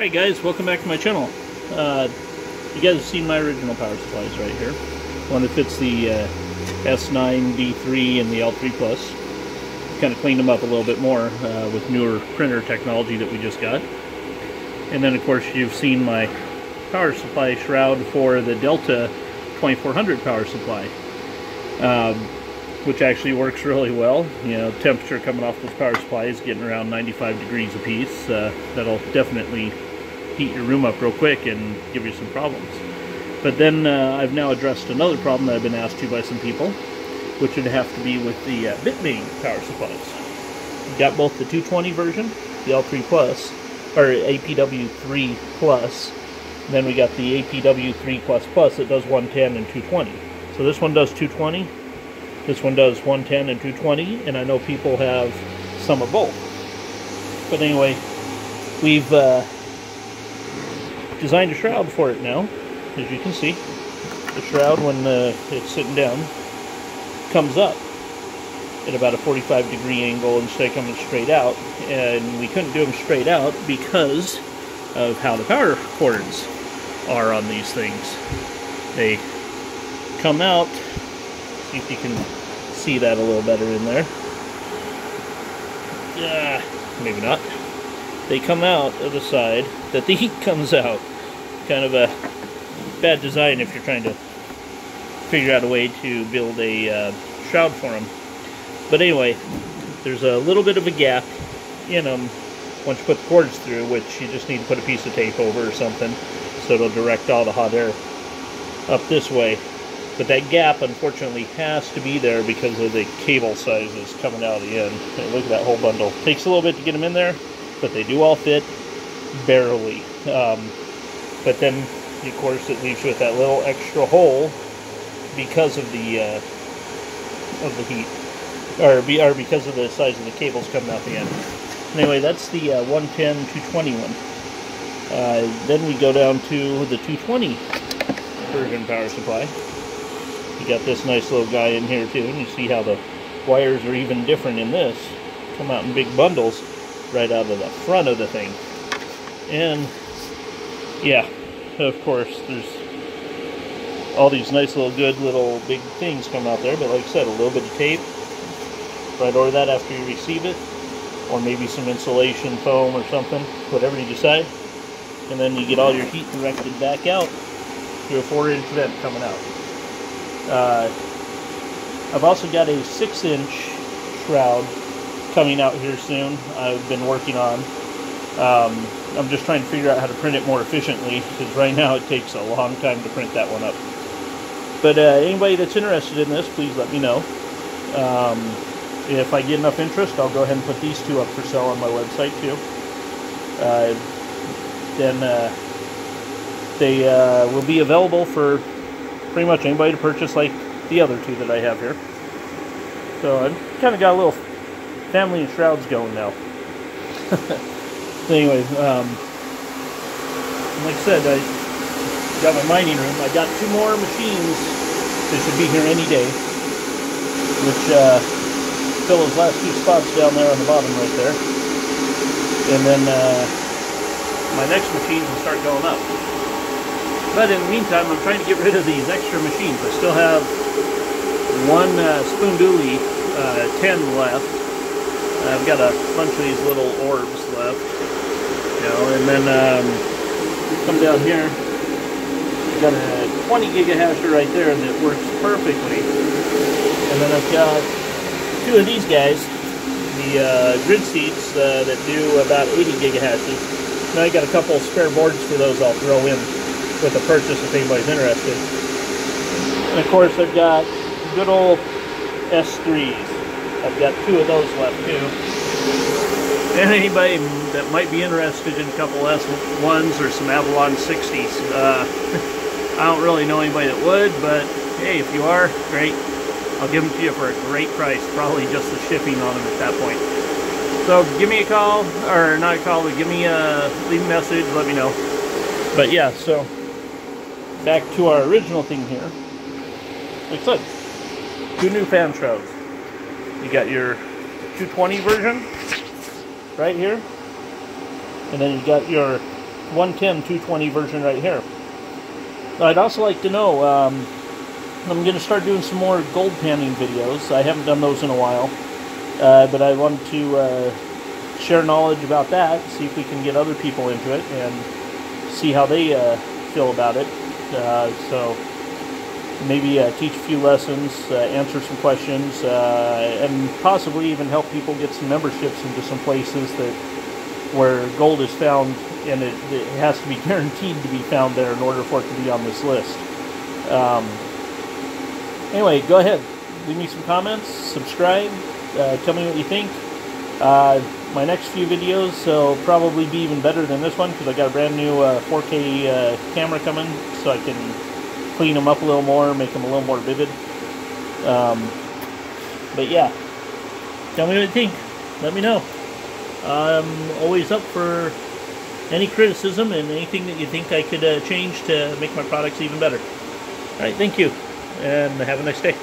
Alright guys, welcome back to my channel. Uh, you guys have seen my original power supplies right here. One that fits the uh, S9, D3, and the L3 Plus. Kind of cleaned them up a little bit more uh, with newer printer technology that we just got. And then of course you've seen my power supply shroud for the Delta 2400 power supply. Um, which actually works really well. You know, temperature coming off this power supply is getting around 95 degrees apiece. Uh, that'll definitely heat your room up real quick and give you some problems. But then uh, I've now addressed another problem that I've been asked to by some people, which would have to be with the uh, Bitmain power supplies. We've got both the 220 version, the L3 Plus, or APW3 Plus, then we got the APW3 Plus Plus that does 110 and 220. So this one does 220, this one does 110 and 220, and I know people have some of both. But anyway, we've uh, designed a shroud for it now, as you can see. The shroud, when uh, it's sitting down, comes up at about a 45 degree angle instead of coming straight out. And we couldn't do them straight out because of how the power cords are on these things. They come out, see if you can see that a little better in there. Yeah, maybe not. They come out of the side that the heat comes out. Kind of a bad design if you're trying to figure out a way to build a uh, shroud for them. But anyway, there's a little bit of a gap in them once you put the cords through, which you just need to put a piece of tape over or something so it'll direct all the hot air up this way. But that gap, unfortunately, has to be there because of the cable sizes coming out of the end. Look at that whole bundle. Takes a little bit to get them in there, but they do all fit barely. Um, but then, of course, it leaves you with that little extra hole because of the uh, of the heat, or, be, or because of the size of the cables coming out the end. Anyway, that's the uh, 110 220 one. Uh, then we go down to the 220 version power supply. You got this nice little guy in here too, and you see how the wires are even different in this. Come out in big bundles right out of the front of the thing. And yeah, of course, there's all these nice little good little big things come out there, but like I said, a little bit of tape right over that after you receive it, or maybe some insulation foam or something, whatever you decide. And then you get all your heat directed back out through a 4 inch vent coming out. Uh, I've also got a 6 inch shroud coming out here soon. I've been working on. Um, I'm just trying to figure out how to print it more efficiently because right now it takes a long time to print that one up. But uh, anybody that's interested in this, please let me know. Um, if I get enough interest, I'll go ahead and put these two up for sale on my website too. Uh, then uh, they uh, will be available for pretty much anybody to purchase like the other two that I have here. So I've kind of got a little family and shrouds going now. anyway, um, like I said, I got my mining room. I got two more machines that should be here any day, which uh, fill those last two spots down there on the bottom right there. And then uh, my next machines will start going up. But in the meantime, I'm trying to get rid of these extra machines. I still have one uh, Spondoolies uh, 10 left. I've got a bunch of these little orbs left. You know, and then um, come down here. I've got a 20 gigahasher right there that works perfectly. And then I've got two of these guys, the uh, GridSeeds uh, that do about 80 gigahashes. Now I got a couple spare boards for those I'll throw in with a purchase if anybody's interested. And of course I've got good old S3s. I've got two of those left too. And anybody that might be interested in a couple S1s or some Avalon 60s, uh, I don't really know anybody that would, but hey, if you are, great. I'll give them to you for a great price, probably just the shipping on them at that point. So give me a call, or not a call, but give me a, leave a message, let me know. But yeah, so back to our original thing here. Like I said, two new fan shrouds. You got your 220 version right here, and then you've got your 110 220 version right here. I'd also like to know, um, I'm going to start doing some more gold panning videos. I haven't done those in a while, uh, but I wanted to uh, share knowledge about that, see if we can get other people into it, and see how they uh, feel about it. Uh, so maybe uh, teach a few lessons, uh, answer some questions, and possibly even help people get some memberships into some places that where gold is found and it, it, has to be guaranteed to be found there in order for it to be on this list. Um, anyway, go ahead. Leave me some comments, subscribe, uh, tell me what you think. Uh, my next few videos will probably be even better than this one because I got a brand new uh, 4K uh, camera coming so I can clean them up a little more, make them a little more vivid. Um, but yeah, tell me what you think. Let me know. I'm always up for any criticism and anything that you think I could uh, change to make my products even better. All right, thank you, and have a nice day.